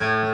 Uh,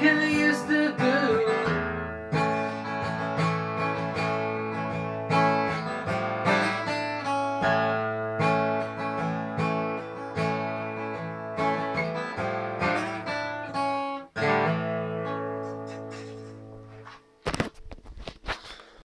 can.